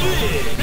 行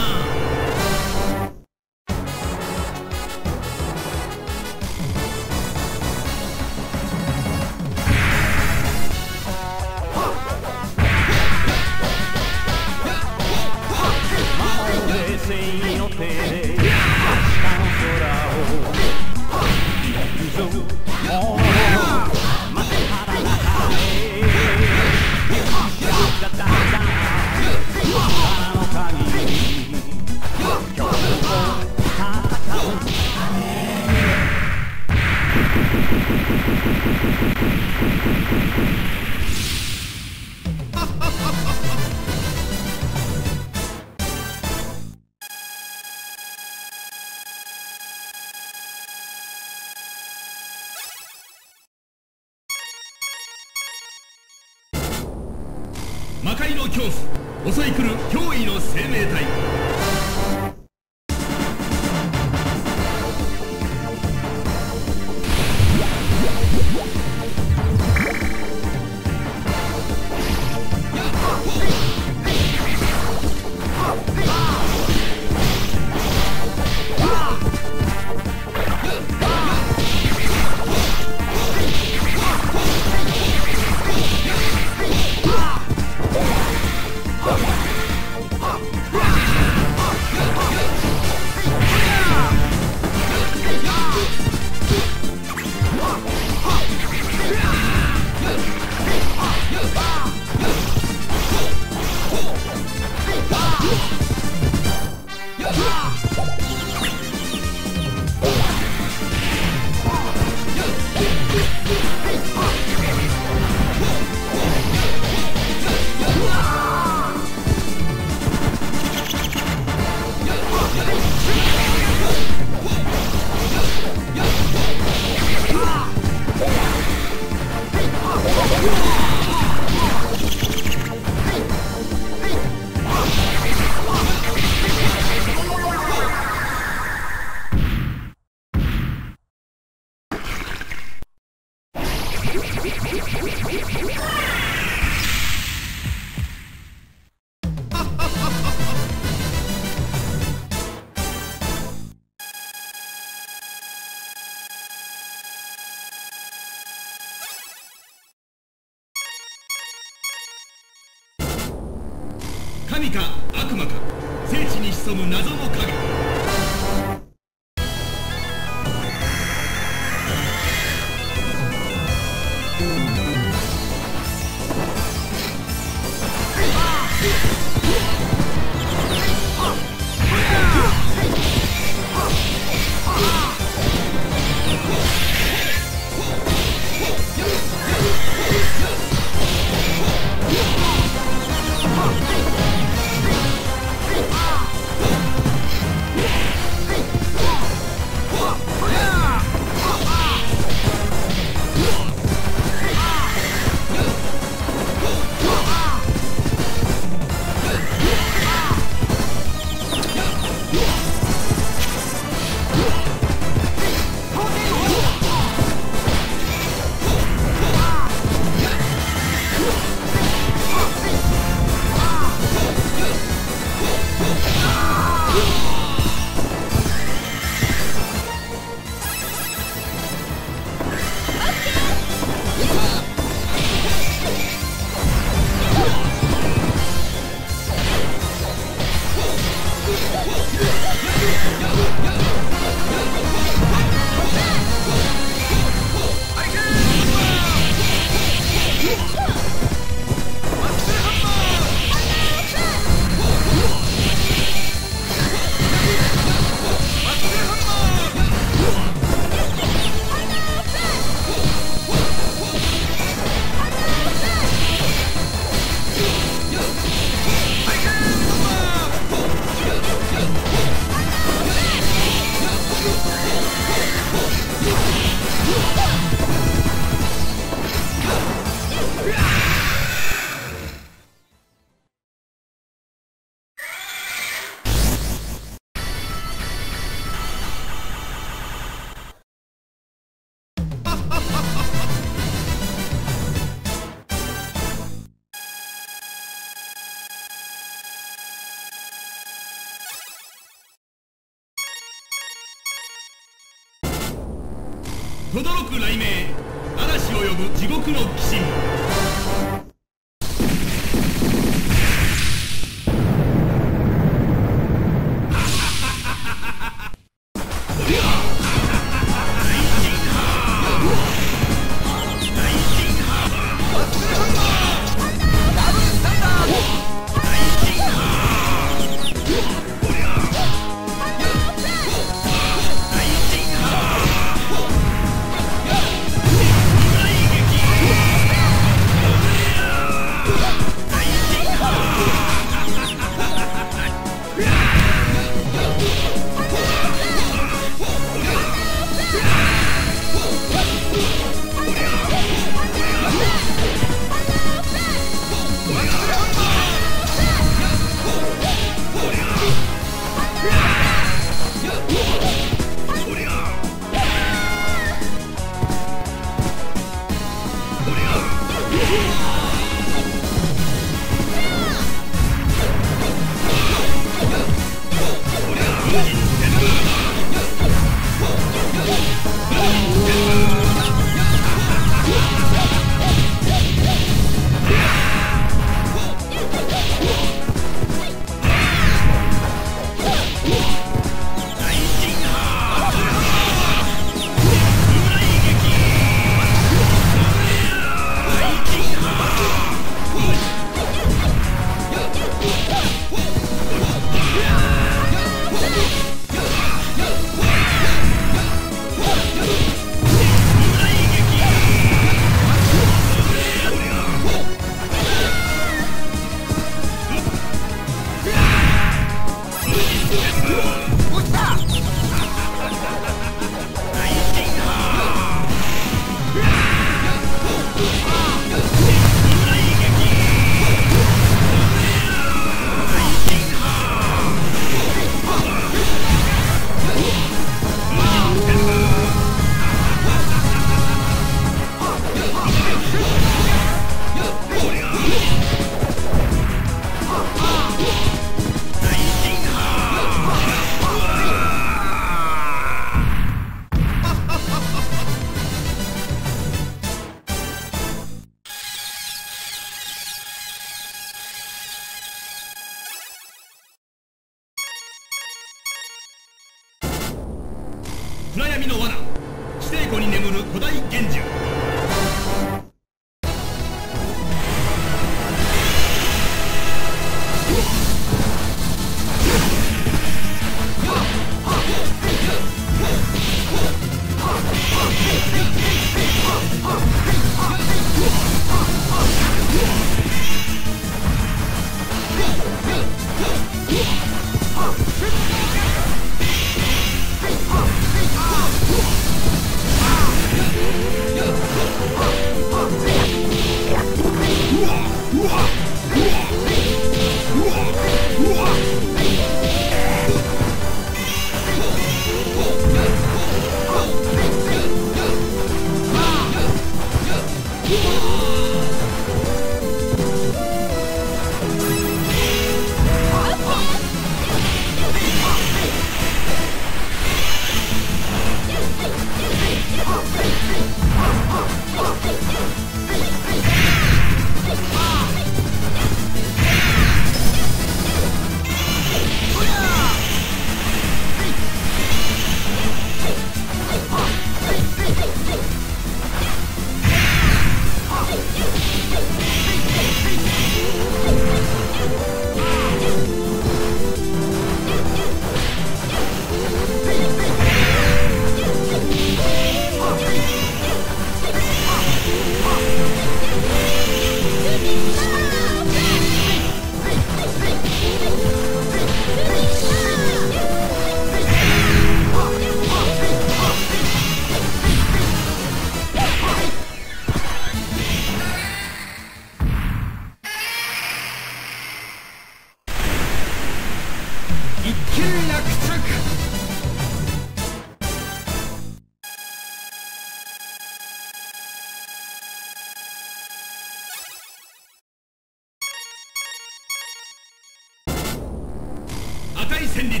旋律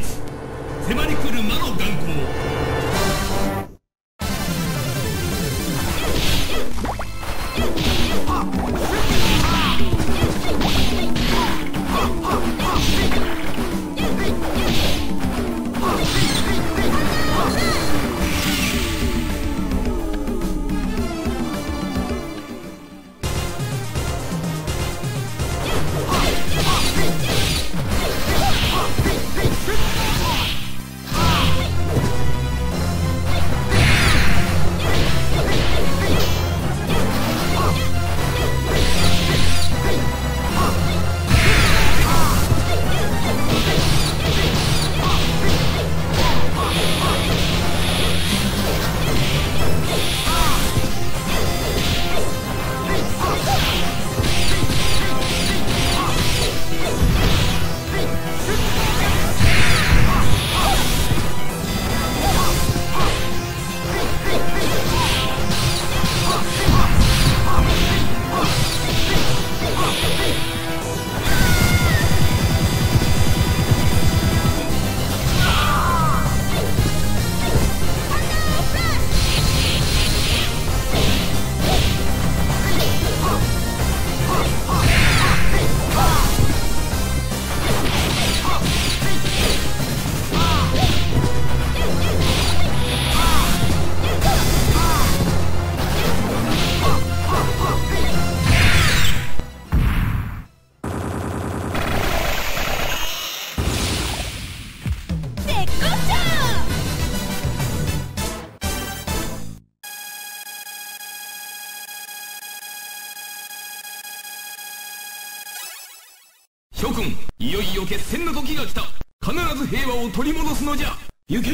迫り来る魔の眼光。行け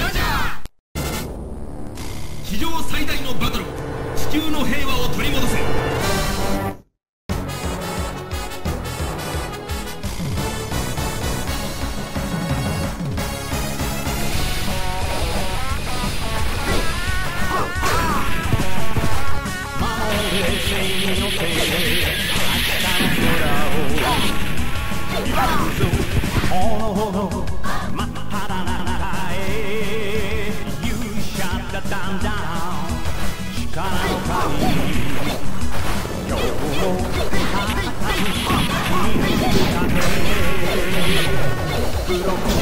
ラジャー史上最大のバトル地球の平和を取り戻せ Oh, no. Bloco